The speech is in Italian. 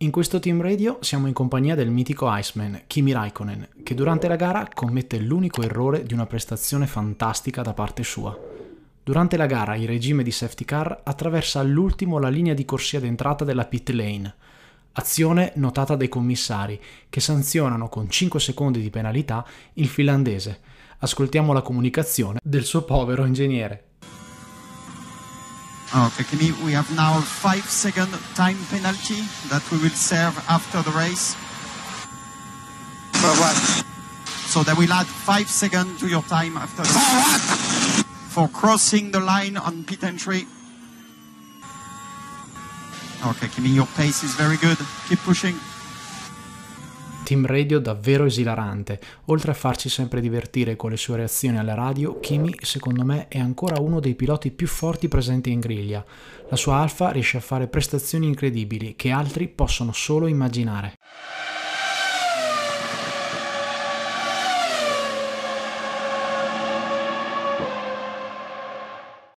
In questo team radio siamo in compagnia del mitico Iceman, Kimi Raikkonen, che durante la gara commette l'unico errore di una prestazione fantastica da parte sua. Durante la gara in regime di safety car attraversa all'ultimo la linea di corsia d'entrata della pit lane, azione notata dai commissari che sanzionano con 5 secondi di penalità il finlandese. Ascoltiamo la comunicazione del suo povero ingegnere. Okay, Kimi, we have now a five second time penalty that we will serve after the race. For what? So that will add five seconds to your time after the For what? for crossing the line on pit entry. Okay, Kimi, your pace is very good. Keep pushing. Team Radio davvero esilarante. Oltre a farci sempre divertire con le sue reazioni alla radio, Kimi, secondo me, è ancora uno dei piloti più forti presenti in griglia. La sua Alfa riesce a fare prestazioni incredibili che altri possono solo immaginare.